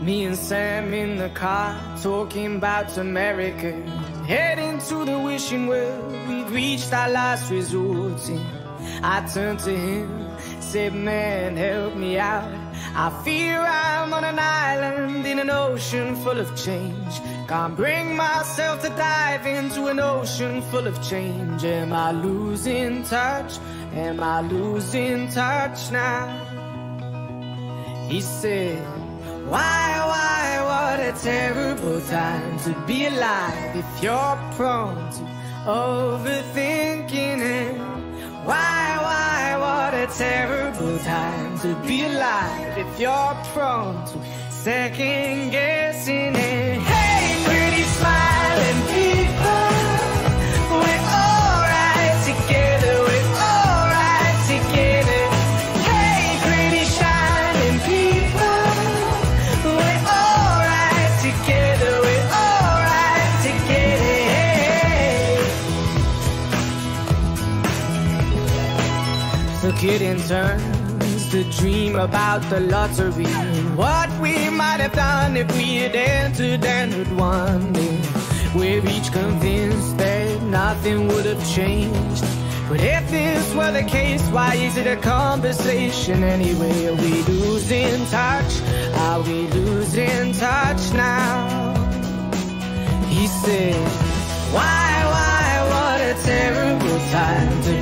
Me and Sam in the car, talking about America. Heading to the wishing well, we'd reached our last resort. I turned to him, said, Man, help me out. I fear I'm on an island in an ocean full of change. Can't bring myself to dive into an ocean full of change. Am I losing touch? Am I losing touch now? He said, Why, why, what a terrible time to be alive if you're prone to overthinking it. Why, why, what a terrible time to be alive if you're prone to second guessing it. Took it in turns to dream about the lottery what we might have done if we had entered and had won. And we're each convinced that nothing would have changed. But if this were the case, why is it a conversation anyway? Are we losing touch? Are we losing touch now? He said, Why, why, what a terrible time to